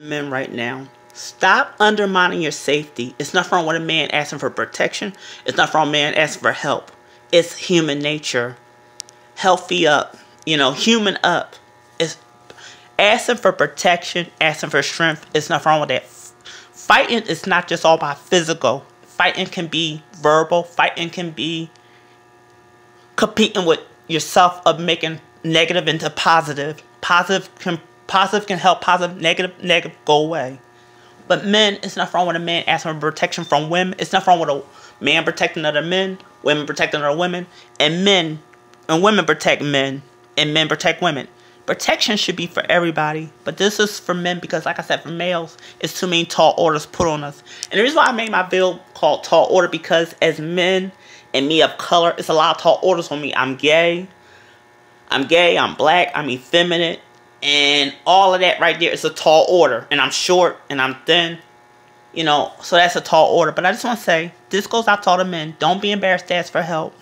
Men right now. Stop undermining your safety. It's not from what a man asking for protection. It's not a man asking for help. It's human nature. Healthy up. You know, human up. It's asking for protection, asking for strength. It's not wrong with that. Fighting is not just all about physical. Fighting can be verbal. Fighting can be competing with yourself of making negative into positive. Positive can positive can help positive, negative, negative go away. But men, it's not wrong with a man asking for protection from women. It's not wrong with a man protecting other men, women protecting other women, and men and women protect men, and men protect women. Protection should be for everybody, but this is for men because, like I said, for males, it's too many tall orders put on us. And the reason why I made my bill called Tall Order because as men and me of color, it's a lot of tall orders on me. I'm gay. I'm gay. I'm black. I'm effeminate. And all of that right there is a tall order. And I'm short and I'm thin. You know, so that's a tall order. But I just want to say, this goes out to all the men. Don't be embarrassed to ask for help.